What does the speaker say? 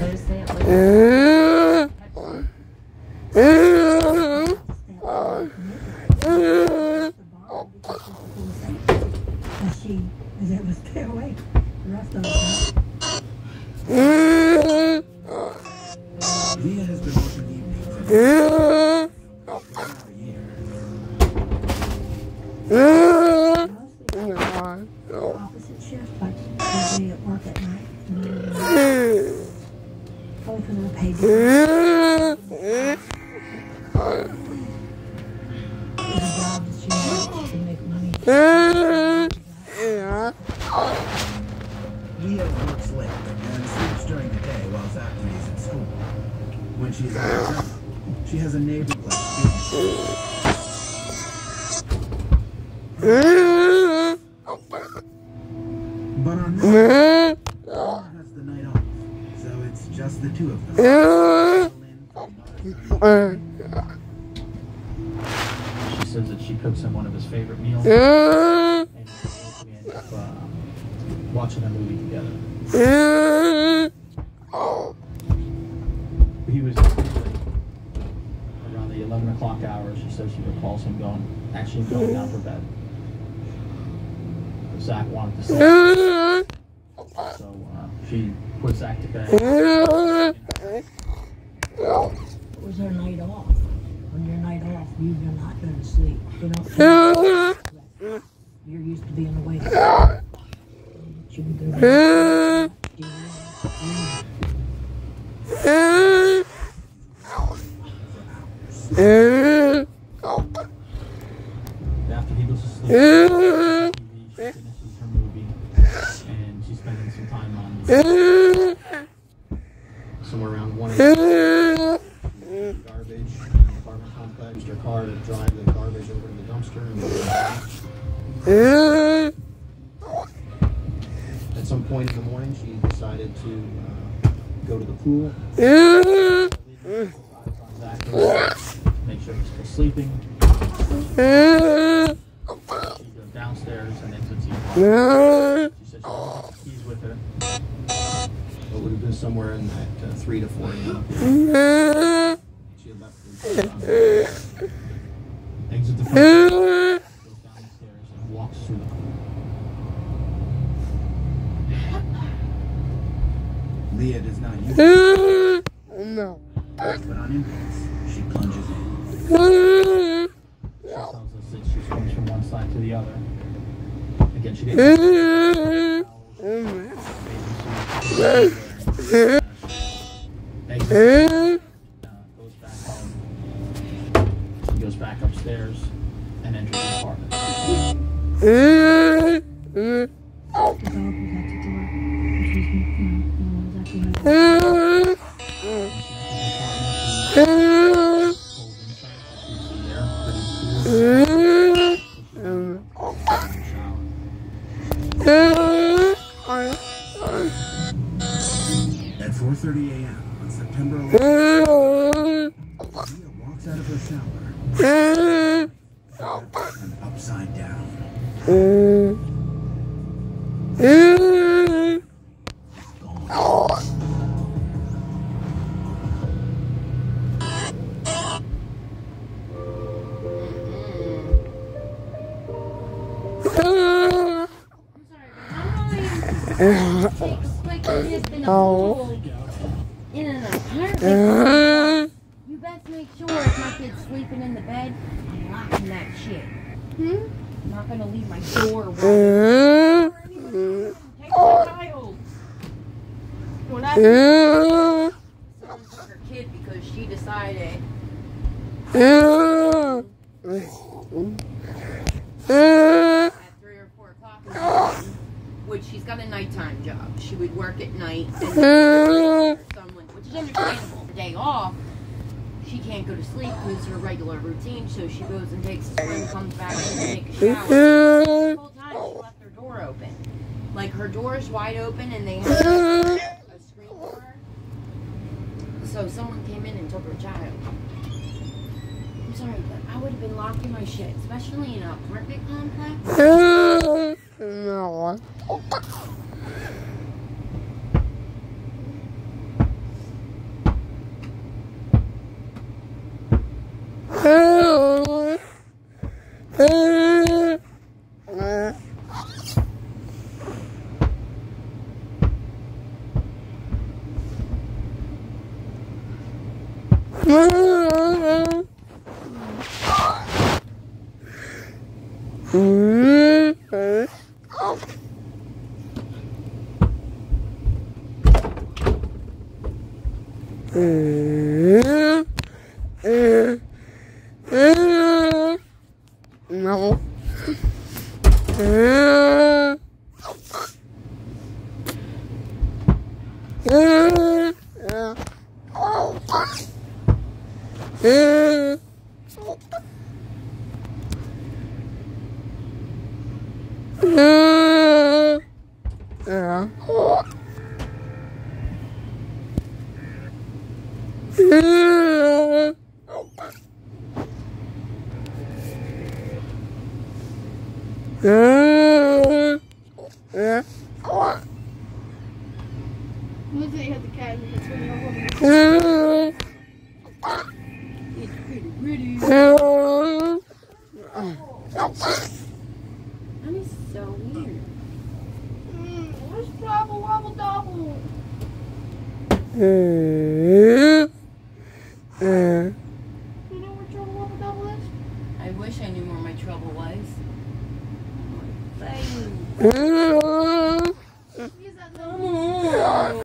And she is able to stay. Opposite shift, but they'll be at work at night. Both of them are paid. It's a job she has to make money. Leah works late and sleeps during the day while Zachary is at school. When she's at home, she has a neighbor like She says that she cooks him one of his favorite meals. And we end up uh, watching a movie together. He was around the 11 o'clock hour. She says she recalls him going, actually going down for bed. Zach wanted to sleep. So uh, she put Zach to bed. It was her night off. On your night off, you're not going to sleep. You know, you're used to being awake. She would go to After he goes to sleep, TV, she finishes her movie, and she's spending some time on somewhere around one garbage apartment complex. Her car to drive the garbage over to the dumpster. At some point in the morning, she decided to uh, go to the pool. Make sure he's still sleeping. She goes downstairs and exits the apartment. She said she left the keys with her. It would have been somewhere in that uh, 3 to 4 a.m. She had left the. Exit the front door, goes down the stairs and walks through the pool. Leah does not use it, but on impulse, she plunges in. She tells us that she swims from one side to the other. Again, she didn't. Uh, goes back home. She goes back upstairs and enters the apartment. The dog was at the door. And she's, you know, exactly how to At 4:30 a.m. on September 11th, Leah walks out of her shower and upside down. I'm sorry, but how do I take a quick dip in a pool in an apartment? You best make sure if my kid's sleeping in the bed, I'm locking that shit. Hmm? I'm not gonna leave my door hmm? wide. Take my child. Someone took her kid because she decided at three or four o'clock the which she's got a nighttime job. She would work at night hmm? and went, which is understandable. The day off, she can't go to sleep because her regular routine, so she goes and takes a swim, comes back and take a shower. The whole time she left her door open. Like her door is wide open and they have a screen door. So someone came in and took her child. I'm sorry, but I would have been locking my shit, especially in an apartment complex. No. Mm. 嗯，嗯，嗯，嗯，嗯，嗯，嗯，嗯。Pretty. That is so weird. Mm, where's Wobble Wobble Dobble? You know where Trouble Wobble Dobble is? I wish I knew where my trouble was. Thank